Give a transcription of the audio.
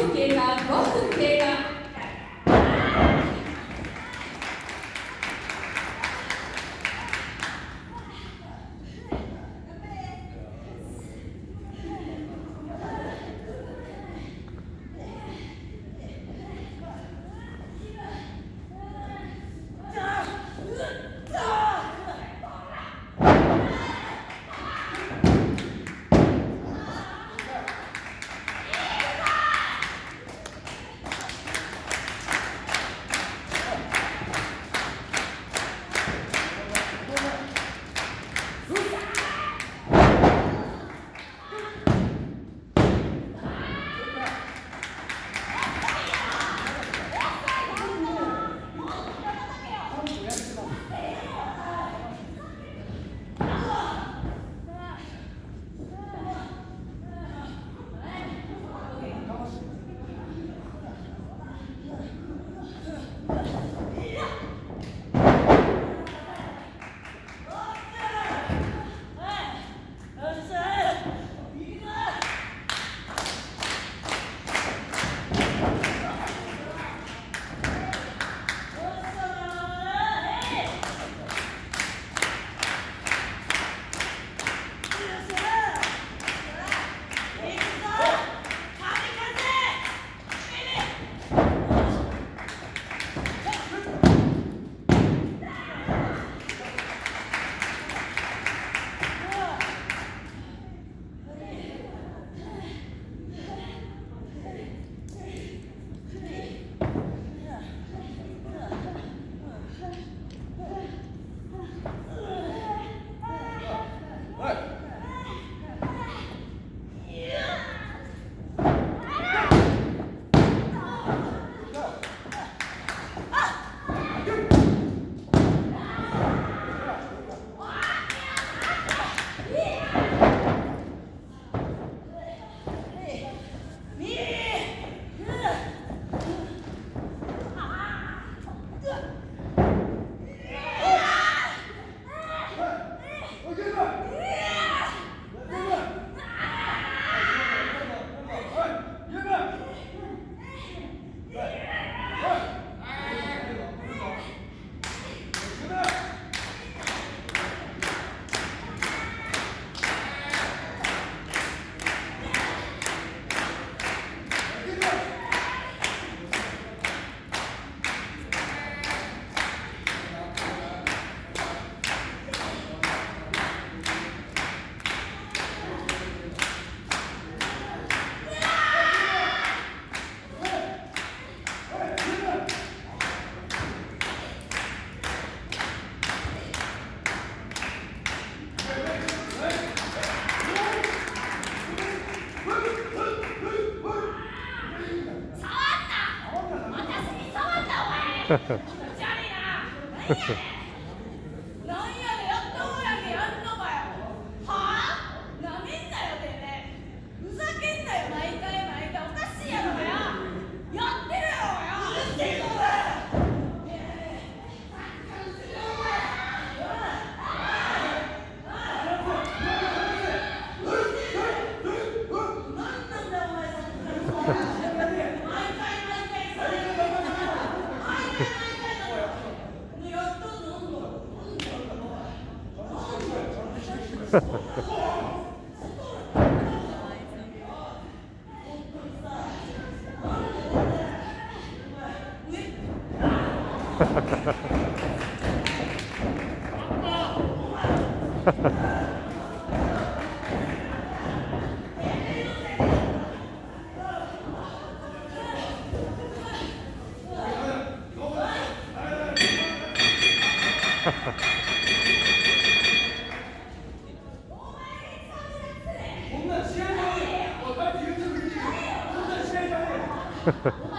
volta inteira, volta inteira. Ha ha ha. Ha ha ha.